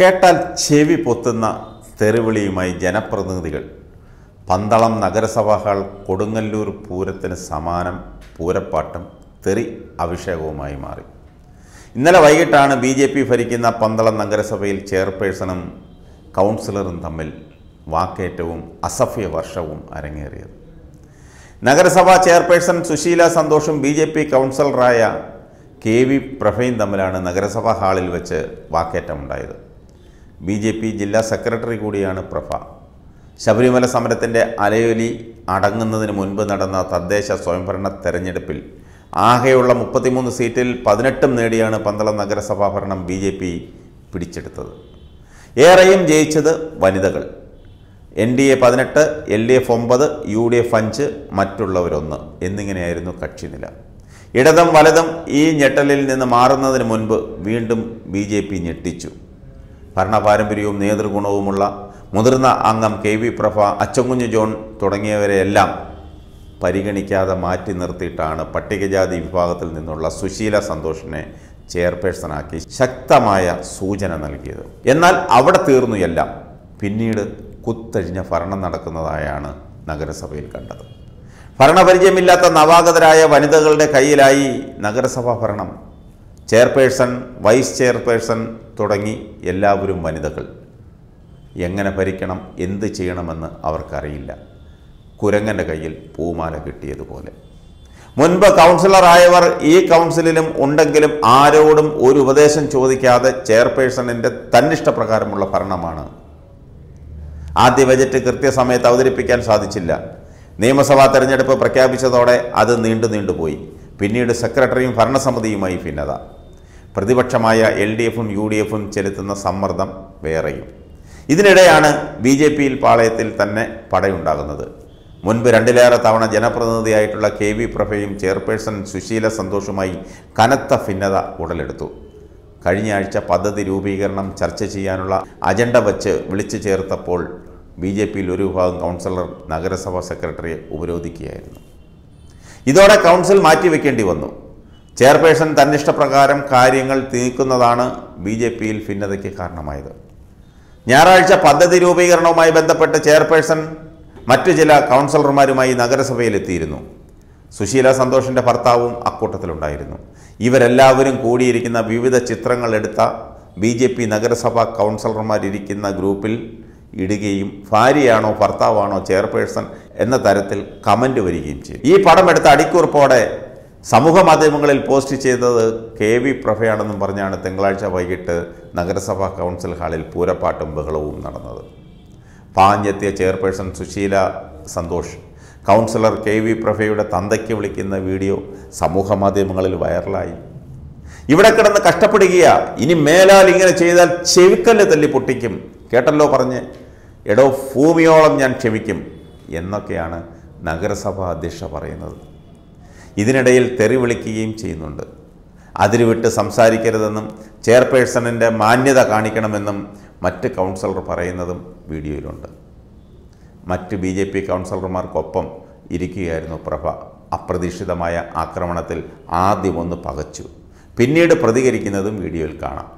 കേട്ടാൽ ചെവി പൊത്തുന്ന തെറിവിളിയുമായി ജനപ്രതിനിധികൾ. പന്തളം നഗരസഭാ ഹാൾ കൊടുങ്ങല്ലൂർ പൂരത്തിന് സമാനം പൂരപ്പാട്ടും തെറി അഭിഷേകവുമായി മാറി. ഇന്നലെ വൈകിട്ടാണ് ബി ജെ പി ഭരിക്കുന്ന പന്തളം നഗരസഭയിൽ ചെയർപേഴ്സണും കൗൺസിലറും തമ്മിൽ വാക്കേറ്റവും അസഭ്യ വർഷവും അരങ്ങേറിയത്. നഗരസഭാ ചെയർപേഴ്സൺ സുശീല സന്തോഷും ബി ജെ പി കൗൺസിലറായ കെ വി പ്രഭയും തമ്മിലാണ് നഗരസഭാ ഹാളിൽ വെച്ച് വാക്കേറ്റമുണ്ടായത്. ബി ജെ പി ജില്ലാ സെക്രട്ടറി കൂടിയാണ് പ്രഭ. ശബരിമല സമരത്തിന്റെ അലയൊലി അടങ്ങുന്നതിന് മുൻപ് നടന്ന തദ്ദേശ സ്വയംഭരണ തെരഞ്ഞെടുപ്പിൽ ആകെയുള്ള മുപ്പത്തിമൂന്ന് സീറ്റിൽ പതിനെട്ടും നേടിയാണ് പന്തളം നഗരസഭാ ഭരണം ബി ജെ പി പിടിച്ചെടുത്തത്. ഏറെയും ജയിച്ചത് വനിതകൾ. എൻ ഡി എ പതിനെട്ട് എൽ ഡി എഫ് ഒമ്പത് യു ഡി എഫ് അഞ്ച് മറ്റുള്ളവരൊന്ന് എന്നിങ്ങനെയായിരുന്നു കക്ഷിനില ഇടതും വലതും ഈ ഞെട്ടലിൽ നിന്ന് മാറുന്നതിന് മുൻപ് വീണ്ടും ബി ജെ പി ഞെട്ടിച്ചു. ഭരണപാരമ്പര്യവും നേതൃഗുണവുമുള്ള മുതിർന്ന അംഗം K V Prabha Achankunju John തുടങ്ങിയവരെയെല്ലാം പരിഗണിക്കാതെ മാറ്റി നിർത്തിയിട്ടാണ് പട്ടികജാതി വിഭാഗത്തിൽ നിന്നുള്ള സുശീല സന്തോഷിനെ ചെയർപേഴ്സണാക്കി ശക്തമായ സൂചന നൽകിയത്. എന്നാൽ അവിടെ തീർന്നു എല്ലാം. പിന്നീട് കുത്തഴിഞ്ഞ ഭരണം നടക്കുന്നതായാണ് നഗരസഭയിൽ കണ്ടത്. ഭരണപരിചയമില്ലാത്ത നവാഗതരായ വനിതകളുടെ കയ്യിലായി നഗരസഭാ ഭരണം. ചെയർപേഴ്സൺ വൈസ് ചെയർപേഴ്സൺ തുടങ്ങി എല്ലാവരും വനിതകൾ. എങ്ങനെ ഭരിക്കണം എന്ത് ചെയ്യണമെന്ന് അവർക്കറിയില്ല. കുരങ്ങന്റെ കയ്യിൽ പൂമാല കിട്ടിയതുപോലെ. മുൻപ് കൗൺസിലറായവർ ഈ കൗൺസിലിലും ഉണ്ടെങ്കിലും ആരോടും ഒരു ഉപദേശം ചോദിക്കാതെ ചെയർപേഴ്സണിന്റെ തന്നിഷ്ടപ്രകാരമുള്ള ഭരണമാണ്. ആദ്യ ബജറ്റ് കൃത്യസമയത്ത് അവതരിപ്പിക്കാൻ സാധിച്ചില്ല. നിയമസഭാ തെരഞ്ഞെടുപ്പ് പ്രഖ്യാപിച്ചതോടെ അത് നീണ്ടു നീണ്ടുപോയി പിന്നീട് സെക്രട്ടറിയും ഭരണസമിതിയുമായി ഭിന്നത. പ്രതിപക്ഷമായ എൽ ഡി എഫും യു ഡി എഫും ചെലുത്തുന്ന സമ്മർദ്ദം വേറെയും. ഇതിനിടെയാണ് ബി ജെ പിയിൽ പാളയത്തിൽ തന്നെ പടയുണ്ടാകുന്നത്. മുൻപ് രണ്ടിലേറെ തവണ ജനപ്രതിനിധിയായിട്ടുള്ള കെ വി പ്രഭയും ചെയർപേഴ്സൺ സുശീല സന്തോഷുമായി കനത്ത ഭിന്നത ഉടലെടുത്തു. കഴിഞ്ഞ ആഴ്ച പദ്ധതി രൂപീകരണം ചർച്ച ചെയ്യാനുള്ള അജണ്ട വച്ച് വിളിച്ചു ചേർത്തപ്പോൾ ബി ജെ പിയിൽ ഒരു വിഭാഗം കൗൺസിലർ നഗരസഭാ സെക്രട്ടറിയെ ഉപരോധിക്കുകയായിരുന്നു. ഇതോടെ കൗൺസിൽ മാറ്റിവെക്കേണ്ടി വന്നു. ചെയർപേഴ്സൺ തന്നിഷ്ടപ്രകാരം കാര്യങ്ങൾ നീക്കുന്നതാണ് ബി ജെ പിയിൽ ഭിന്നതയ്ക്ക് കാരണമായത്. ഞായറാഴ്ച പദ്ധതി രൂപീകരണവുമായി ബന്ധപ്പെട്ട് ചെയർപേഴ്സൺ മറ്റു ചില കൗൺസിലർമാരുമായി നഗരസഭയിലെത്തിയിരുന്നു. സുശീല സന്തോഷിന്റെ ഭർത്താവും അക്കൂട്ടത്തിലുണ്ടായിരുന്നു. ഇവരെല്ലാവരും കൂടിയിരിക്കുന്ന വിവിധ ചിത്രങ്ങൾ എടുത്ത ബി ജെ പി നഗരസഭാ കൗൺസിലർമാരിരിക്കുന്ന ഗ്രൂപ്പിൽ ഇടുകയും ഭാര്യയാണോ ഭർത്താവാണോ ചെയർപേഴ്സൺ എന്ന തരത്തിൽ കമന്റ് വരികയും ചെയ്തു. ഈ പടം എടുത്ത അടിക്കുറിപ്പോടെ സമൂഹ മാധ്യമങ്ങളിൽ പോസ്റ്റ് ചെയ്തത് കെ വി പ്രഭയാണെന്നും പറഞ്ഞാണ് തിങ്കളാഴ്ച വൈകിട്ട് നഗരസഭാ കൗൺസിൽ ഹാളിൽ പൂരപ്പാട്ടും ബഹളവും നടന്നത്. പാഞ്ഞെത്തിയ chairperson Susheela Santhosh councillor K V പ്രഭയുടെ തന്തയ്ക്ക് വിളിക്കുന്ന വീഡിയോ സമൂഹ മാധ്യമങ്ങളിൽ വൈറലായി. ഇവിടെ കിടന്ന് കഷ്ടപ്പെടുകയാ. ഇനി മേലാൽ ഇങ്ങനെ ചെയ്താൽ ചെവിക്കല്ല് തല്ലി പൊട്ടിക്കും. കേട്ടല്ലോ പറഞ്ഞ് എടോ ഭൂമിയോളം ഞാൻ ക്ഷമിക്കും എന്നൊക്കെയാണ് നഗരസഭാ അധ്യക്ഷ പറയുന്നത്. ഇതിനിടയിൽ തെറി വിളിക്കുകയും ചെയ്യുന്നുണ്ട്. അതിരുവിട്ട് സംസാരിക്കരുതെന്നും ചെയർപേഴ്സണിന്റെ മാന്യത കാണിക്കണമെന്നും മറ്റ് കൗൺസിലർ പറയുന്നതും വീഡിയോയിലുണ്ട്. മറ്റ് ബി ജെ പി കൗൺസിലർമാർക്കൊപ്പം ഇരിക്കുകയായിരുന്നു പ്രഭ. അപ്രതീക്ഷിതമായ ആക്രമണത്തിൽ ആദ്യം ഒന്ന് പകച്ചു. പിന്നീട് പ്രതികരിക്കുന്നതും വീഡിയോയിൽ കാണാം.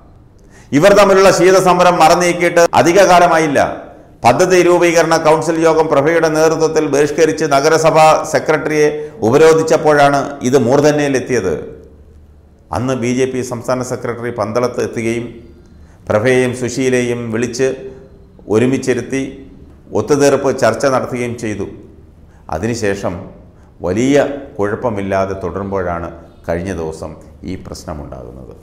ഇവർ തമ്മിലുള്ള ശീതസമരം മറന്നീക്കിയിട്ട് അധികകാലമായില്ല. പദ്ധതി രൂപീകരണ കൗൺസിൽ യോഗം പ്രഭയുടെ നേതൃത്വത്തിൽ ബഹിഷ്കരിച്ച് നഗരസഭാ സെക്രട്ടറിയെ ഉപരോധിച്ചപ്പോഴാണ് ഇത് മൂർധന്യയിലെത്തിയത്. അന്ന് ബി ജെ പി സംസ്ഥാന സെക്രട്ടറി പന്തളത്ത് എത്തുകയും പ്രഭയെയും സുശീലയും വിളിച്ച് ഒരുമിച്ചിരുത്തി ഒത്തുതീർപ്പ് ചർച്ച നടത്തുകയും ചെയ്തു. അതിനുശേഷം വലിയ കുഴപ്പമില്ലാതെ തുടരുമ്പോഴാണ് കഴിഞ്ഞ ദിവസം ഈ പ്രശ്നമുണ്ടാകുന്നത്.